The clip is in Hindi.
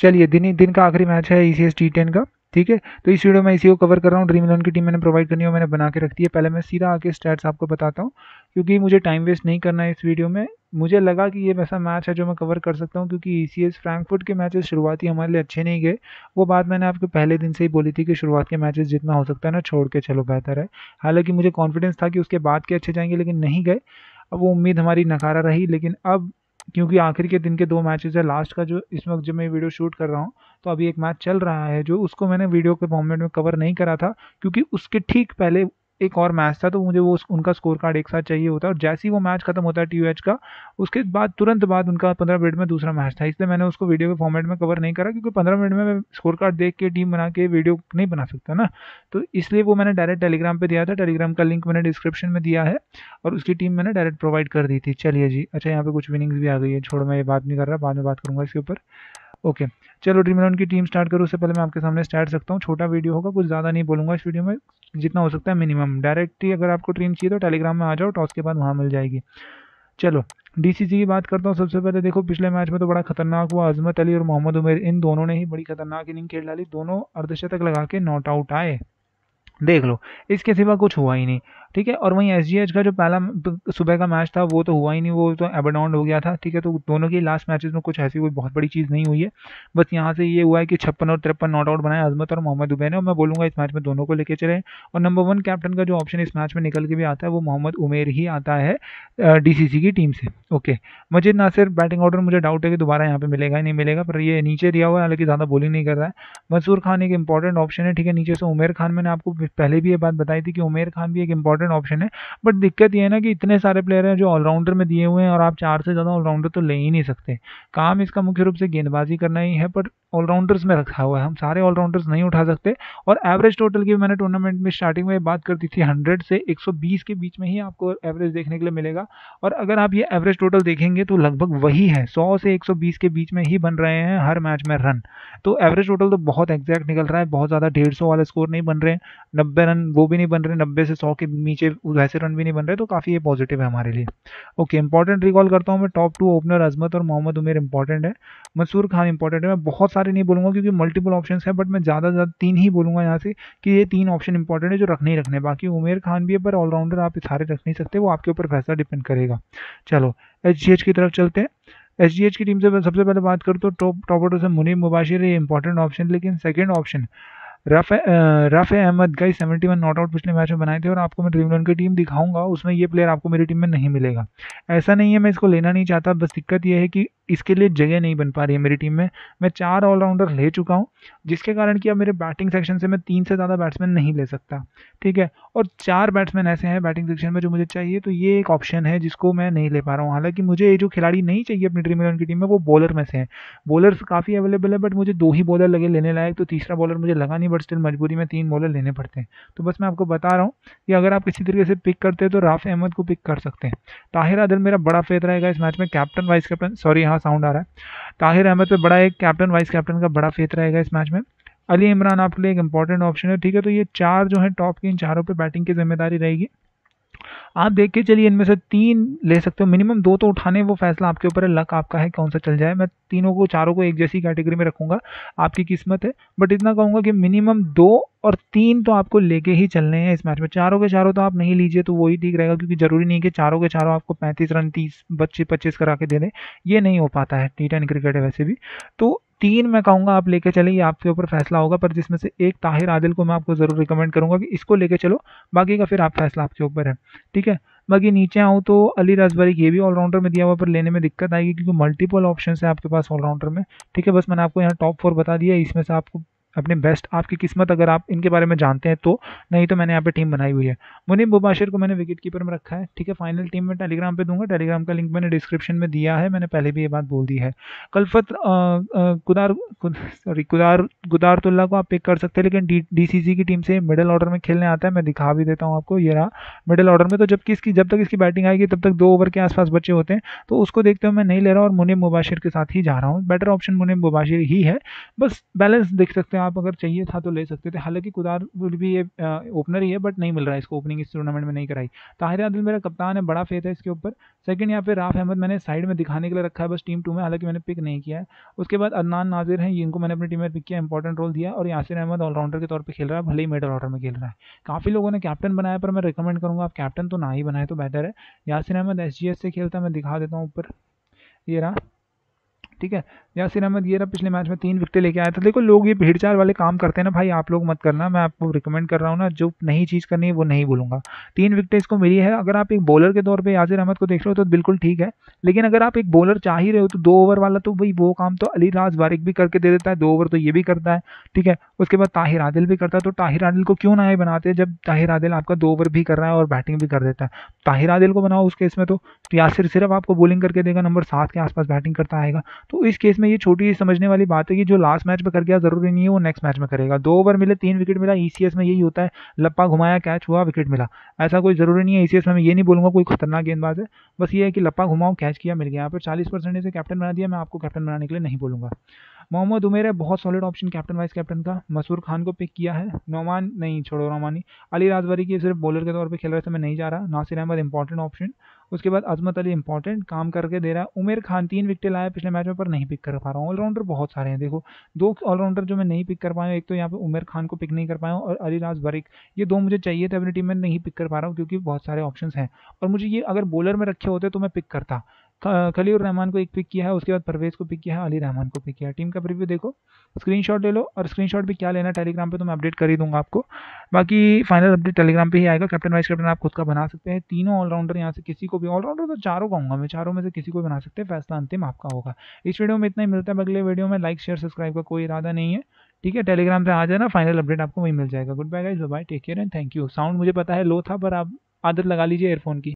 चलिए, दिन दिन का आखिरी मैच है E C S T ten का, ठीक है? तो इस वीडियो में इसी को कवर कर रहा हूँ। ड्रीम इलेवन की टीम मैंने प्रोवाइड करनी है मैंने बना के रखती है। पहले मैं सीधा आके स्टैट्स आपको बताता हूँ, क्योंकि मुझे टाइम वेस्ट नहीं करना है इस वीडियो में। मुझे लगा कि ये वैसा मैच है जो मैं कवर कर सकता हूँ, क्योंकि ई सी एस फ्रैंकफुट के मैचेस शुरुआती हमारे लिए अच्छे नहीं गए। वो बात मैंने आपको पहले दिन से ही बोली थी कि शुरुआत के मैचेस जितना हो सकता है ना, छोड़ के चलो, बेहतर है। हालाँकि मुझे कॉन्फिडेंस था कि उसके बाद के अच्छे जाएँगे, लेकिन नहीं गए। अब वो उम्मीद हमारी नकारा रही, लेकिन अब क्योंकि आखिर के दिन के दो मैचेस है। लास्ट का जो इस वक्त जब मैं वीडियो शूट कर रहा हूँ तो अभी एक मैच चल रहा है जो उसको मैंने वीडियो के फॉर्मेट में कवर नहीं करा था, क्योंकि उसके ठीक पहले एक और मैच था तो मुझे वो उनका स्कोर कार्ड एक साथ चाहिए होता है और जैसे ही वो मैच खत्म होता है टी का, उसके बाद, तुरंत बाद उनका पंद्रह मिनट में दूसरा मैच था, इसलिए मैंने उसको वीडियो के फॉर्मेट में कवर नहीं करा, क्योंकि पंद्रह मिनट में मैं स्कोर कार्ड देख के टीम बना के वीडियो नहीं बना सकता ना। तो इसलिए वो मैंने डायरेक्ट टेलीग्राम पर दिया था टेलीग्राम का लिंक मैंने डिस्क्रिप्शन में दिया है और उसकी टीम मैंने डायरेक्ट प्रोवाइड कर दी थी। चलिए जी अच्छा यहाँ पर कुछ विनिंग्स भी आ गई है, छोड़, मैं ये बात नहीं कर रहा, बाद में बात करूँगा इसके ऊपर। ओके चलो ड्रीम इलेवन की टीम स्टार्ट करो, उससे पहले मैं आपके सामने स्टार्ट सकता हूँ। छोटा वीडियो होगा, कुछ ज़्यादा नहीं बोलूँगा इस वीडियो में। जितना हो सकता है मिनिमम डायरेक्ट ही अगर आपको टीम चाहिए तो टेलीग्राम में आ जाओ टॉस के बाद वहाँ मिल जाएगी। चलो डीसीसी की बात करता हूँ। सबसे पहले देखो, पिछले मैच में तो बड़ा खतरनाक हुआ। अजमत अली और मोहम्मद उमेर, इन दोनों ने ही बड़ी खतरनाक इनिंग खेल डाली। दोनों अर्धशतक लगा के नॉट आउट आए। देख लो, इसके सिवा कुछ हुआ ही नहीं, ठीक है? और वहीं एस का जो पहला सुबह का मैच था, वो तो हुआ ही नहीं, वो तो एबडाउंड हो गया था, ठीक है? तो दोनों की लास्ट मैचेस में कुछ ऐसी कोई बहुत बड़ी चीज़ नहीं हुई है। बस यहाँ से ये हुआ है कि छप्पन और तिरपन नॉट आउट बनाए अजमत और मोहम्मद उबैर ने, और मैं बोलूँगा इस मैच में दोनों को लेकर चले। और नंबर वन कैप्टन का जो ऑप्शन इस मैच में निकल के भी आता है, वो मोहम्मद उमेर ही आता है डीसीसी की टीम से okay Majid Nasir batting order मुझे डाउट है कि दोबारा यहाँ पर मिलेगा ही नहीं, मिलेगा, पर ये नीचे दिया हुआ है, हालाँकि ज़्यादा बॉलिंग नहीं कर रहा है। मंसूर खान एक इंपॉर्टेंट ऑप्शन है, ठीक है? नीचे से उमेर खान, मैंने आपको पहले भी ये बात बताई थी कि उमेर खान भी एक इंपॉर्टेंट ऑप्शन है बट दिक्कत ये है ना कि इतने सारे प्लेयर हैं जो ऑलराउंडर में दिए हुए हैं और आप चार से ज़्यादा ऑलराउंडर तो ले ही नहीं सकते। काम इसका मुख्य रूप से गेंदबाजी करना ही है पर ऑलराउंडर्स में रखा हुआ है। हम सारे ऑलराउंडर्स नहीं उठा सकते। और एवरेज टोटल की मैंने टूर्नामेंट में स्टार्टिंग में बात करती थी हंड्रेड से एक सौ बीस के बीच में ही आपको एवरेज देखने के लिए मिलेगा। और अगर आप ये एवरेज टोटल देखेंगे तो लगभग वही है, सौ से एक सौ बीस के बीच में ही बन रहे हैं हर मैच में रन तो एवरेज टोटल तो बहुत एग्जैक्ट निकल रहा है, बहुत ज़्यादा डेढ़ वाले स्कोर नहीं बन रहे नब्बे रन वो भी नहीं बन रहे, नब्बे से सौ के नीचे वैसे रन भी नहीं बन रहे तो काफ़ी ये पॉजिटिव है हमारे लिए। ओके इंपॉर्टेंट रिकॉल करता हूँ मैं टॉप टू ओपनर अजमत और मोहम्मद उमेर इंपॉर्टेंट है। मंसूर खान इंपॉर्टेंट है, मैं बहुत सारे नहीं बोलूँगा क्योंकि मल्टीपल ऑप्शन है बट मैं ज़्यादा ज़्यादा तीन ही बोलूँगा यहाँ से कि ये तीन ऑप्शन इंपॉर्टेंट है जो रखने ही रखने बाकी उमेर, खान भी है, पर ऑलराउंडर आप सारे रख नहीं सकते, वो आपके ऊपर फैसला डिपेंड करेगा। चलो एच की तरफ़ चलते हैं। एच की टीम से सबसे पहले बात करूँ तो टॉप टॉप ऑर्डर से मुनीम मुबाशिर ये इंपॉर्टेंट ऑप्शन लेकिन सेकेंड ऑप्शन रफ़े रफ़े अहमद गई सेवेंटी वन नॉट आउट पिछले मैच में बनाए थे और आपको मैं ड्रीम की टीम दिखाऊँगा, उसमें ये प्लेयर आपको मेरी टीम में नहीं मिलेगा। ऐसा नहीं है, मैं इसको लेना नहीं चाहता, बस दिक्कत ये है कि इसके लिए जगह नहीं बन पा रही है मेरी टीम में। मैं चार ऑलराउंडर ले चुका हूँ, जिसके कारण कि अब मेरे बैटिंग सेक्शन से मैं तीन से ज़्यादा बैट्समैन नहीं ले सकता, ठीक है? और चार बैट्समैन ऐसे हैं बैटिंग सेक्शन में जो मुझे चाहिए तो ये एक ऑप्शन है जिसको मैं नहीं ले पा रहा हूँ। हालाँकि मुझे ये जो खिलाड़ी नहीं चाहिए अपनी ड्रीम इलेवन की टीम में, वो बॉलर में से हैं। बॉलर्स काफ़ी अवेलेबल है बट मुझे दो ही बॉलर लगे लेने लायक तो तीसरा बॉलर मुझे लगा नहीं बट स्टिल मजबूरी में तीन बॉलर लेने पड़ते हैं। तो बस मैं आपको बता रहा हूँ कि अगर आप किसी तरीके से पिक करते हैं तो राफ अहमद को पिक कर सकते हैं। ताहिर आदिल मेरा बड़ा फेथ रहेगा इस मैच में। कैप्टन वाइस कैप्टन सॉरी यहाँ साउंड आ रहा है। ताहिर अहमद पर बड़ा एक कैप्टन वाइस कैप्टन का बड़ा फेथ रहेगा इस मैच में। अली इमरान आपके लिए एक इंपॉर्टेंट ऑप्शन है, ठीक है? तो ये चार जो है टॉप के इन चारों पर बैटिंग की ज़िम्मेदारी रहेगी। आप देख के चलिए इनमें से तीन ले सकते हो। मिनिमम दो तो उठाने, वो फैसला आपके ऊपर है। लक आपका है कौन सा चल जाए। मैं तीनों को, चारों को एक जैसी कैटेगरी में रखूँगा। आपकी किस्मत है। बट इतना कहूँगा कि मिनिमम दो और तीन तो आपको लेके ही चलने हैं इस मैच में। चारों के चारों तो आप नहीं लीजिए तो वही ठीक रहेगा, क्योंकि ज़रूरी नहीं कि चारों के चारों आपको पैंतीस रन, तीस बच्चे पच्चीस करा के दे दें। ये नहीं हो पाता है। टी क्रिकेट है वैसे भी। तो तीन मैं कहूँगा आप लेके चले, ये आपके ऊपर फैसला होगा, पर जिसमें से एक ताहिर आदिल को मैं आपको ज़रूर रिकमेंड करूँगा कि इसको लेके चलो, बाकी का फिर आप फैसला आपके ऊपर है, ठीक है? बाकी नीचे आऊँ तो अली रजबरी ये भी ऑलराउंडर में दिया हुआ, पर लेने में दिक्कत आएगी क्योंकि मल्टीपल ऑप्शन है आपके पास ऑलराउंडर में, ठीक है? बस मैंने आपको यहाँ टॉप फोर बता दिया, इसमें से आपको अपने बेस्ट आपकी किस्मत अगर आप इनके बारे में जानते हैं तो नहीं तो मैंने यहाँ पे टीम बनाई हुई है। मुनीब मुबाशिर को मैंने विकेट कीपर में रखा है, ठीक है? फाइनल टीम में टेलीग्राम पे दूँगा टेलीग्राम का लिंक मैंने डिस्क्रिप्शन में दिया है, मैंने पहले भी ये बात बोल दी है। कलफत कुदार सॉरी कुदार गुदारतुल्ला को आप पिक कर सकते हैं, लेकिन डी की टीम से मिडिल ऑर्डर में खेलने आता है, मैं दिखा भी देता हूँ आपको, ये रहा। मिडिल ऑर्डर में तो जबकि इसकी जब तक इसकी बैटिंग आएगी, तब तक दो ओवर के आसपास बच्चे होते हैं तो उसको देखते हुए मैं नहीं ले रहा और मुनीब मुबाशिर के साथ ही जा रहा हूँ। बेटर ऑप्शन मुनीब मुबाशिर ही है। बस बैलेंस देख सकते हैं आप अगर चाहिए था तो ले सकते थे। हालाँकि कुदार भी ये ओपनर ही है बट नहीं मिल रहा है इसको। ओपनिंग इस टूर्नामेंट में नहीं कराई। ताहिर आदिल मेरा कप्तान है, बड़ा फेथ है इसके ऊपर। सेकंड यहाँ पे राफ अहमद मैंने साइड में दिखाने के लिए रखा है, बस टीम टू में। हालाँकि मैंने पिक नहीं किया है। उसके बाद अदनान नाजिर हैं इनको मैंने अपनी टीम में पिक किया इंपॉर्टेंट रोल दिया। और यासिर अहमद ऑलराउंडर के तौर पर खेल रहा है, भले ही मिडल ऑर्डर में खेल रहा है। काफ़ी लोगों ने कैप्टन बनाया, पर मैं रिकमेंड करूँगा, आप कैप्टन तो ना ही बनाए तो बेहतर है। यासिर अहमद एसजीएस से खेलता मैं दिखा देता हूँ ऊपर। ये रहा। ठीक है? यासिर अहमद, ये रहा पिछले मैच में तीन विकेट लेके आया था। देखो, लोग ये भीड़ चाल वाले काम करते हैं ना, भाई, आप लोग मत करना। मैं आपको रिकमेंड कर रहा हूँ ना, जो नई चीज़ करनी है, वो नहीं बोलूँगा तीन विकेट इसको मिली है। अगर आप एक बॉलर के तौर पर यासिर अहमद को देख रहे हो तो बिल्कुल ठीक है। लेकिन अगर आप एक बॉलर चाह ही रहे हो तो दो ओवर वाला तो भाई, वो काम तो अली राज बारिक भी करके दे देता है। दो ओवर तो ये भी करता है, ठीक है? उसके बाद ताहिर आदिल भी करता है। तो ताहिर आदिल को क्यों ना बनाते जब ताहिर आदिल आपका दो ओवर भी कर रहा है और बैटिंग भी कर देता है। ताहिर आदिल को बनाओ उस केस में तो यासिर सिर्फ़ आपको बॉलिंग करके देगा नंबर सात के आसपास बैटिंग करता आएगा। तो इस केस में ये छोटी समझने वाली बात है कि जो लास्ट मैच में कर गया, ज़रूरी नहीं है वो नेक्स्ट मैच में करेगा। दो ओवर मिले, तीन विकेट मिला ईसीएस में यही होता है, लप्पा घुमाया कैच हुआ विकेट मिला। ऐसा कोई ज़रूरी नहीं है ईसीएस में मैं ये नहीं बोलूँगा कोई खतरनाक गेंदबाज है। बस ये है कि लप्पा घुमाओ कैच किया, मिल गया। यहाँ पर चालीस परसेंट से कैप्टन बना दिया, मैं आपको कैप्टन बनाने के लिए नहीं बोलूँगा। मोहम्मद उमेर है, बहुत solid option captain vice captain का। मसूर खान को पिक किया है, नौमान, नहीं, छोड़ो नौमानी। अली राजवरी की सिर्फ़ बॉलर के तौर पे खेल रहे थे मैं नहीं जा रहा। नासिर अहमद इंपॉर्टेंट ऑप्शन उसके बाद अजमत अली इंपॉर्टेंट काम करके दे रहा है। उमेर खान तीन विकेट लाया पिछले मैच में पर नहीं पिक कर पा रहा हूँ। ऑलराउंडर बहुत सारे हैं, देखो। दो ऑलराउंडर जो मैं नहीं पिक कर पाया एक तो यहाँ पर उमेर खान को पिक नहीं कर पाया और अलीराज बरिक, ये दो मुझे चाहिए थे, अपनी टीम में नहीं पिक कर पा रहा हूँ क्योंकि बहुत सारे ऑप्शन हैं। और मुझे ये अगर बॉलर में रखे होते तो मैं पिक करता। खलील रहमान को एक पिक किया है, उसके बाद परवेज को पिक किया है, अली रहमान को पिक किया है। टीम का प्रीव्यू देखो स्क्रीनशॉट ले लो और स्क्रीनशॉट भी क्या लेना टेलीग्राम पे तो मैं अपडेट कर ही दूँगा आपको। बाकी फाइनल अपडेट टेलीग्राम पे ही आएगा कैप्टन वाइस कैप्टन आप खुद का बना सकते हैं। तीनों ऑलराउंडर यहाँ से किसी को भी ऑलराउंडर तो चारों कहूँगा मैं चारों में से किसी को बना सकते हैं, फैसला अंतिम आपका होगा। इस वीडियो में इतना ही, मिलता है अगले वीडियो में लाइक शेयर सब्सक्राइब का कोई इरादा नहीं है। ठीक है टेलीग्राम पे आ जाना फाइनल अपडेट आपको वही मिल जाएगा। Good bye guys bye take care and thank you sound मुझे पता है लो था, पर आप आदत लगा लीजिए एयरफोन की।